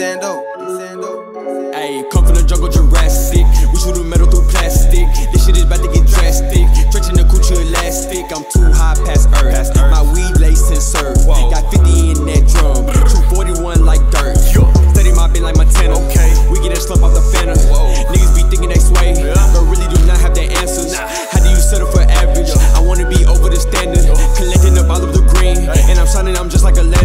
Sando. earth. That's earth. My weed lace and serve. Whoa. Got 50 in that drum. 241 like dirt. Yo. Steady my bin like Montana. Okay. We get that slump off the fender. Niggas be thinking they sway, yeah. but really do not have the answers. Nah. How do you settle for average? Yo. I wanna be over the standard. Yo. Collecting up all of the green. Hey. And I'm shining, I'm just like a legend.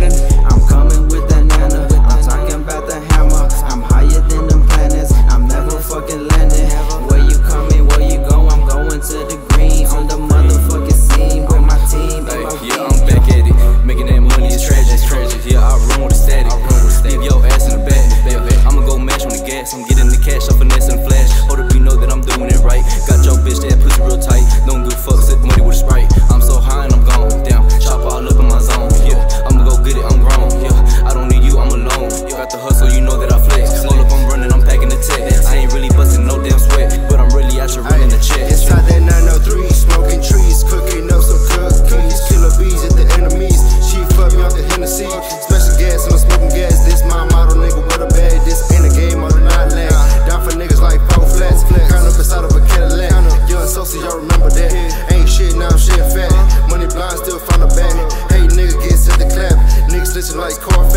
like coffee.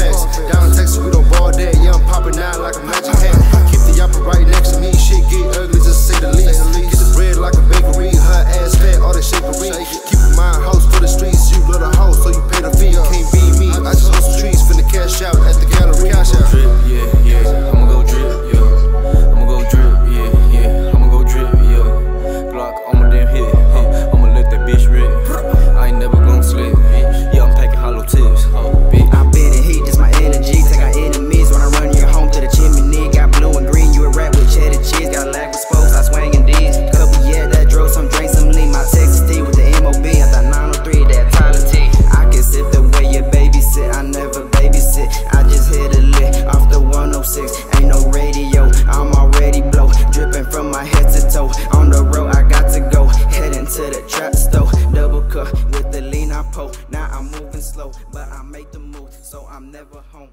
so I'm never home.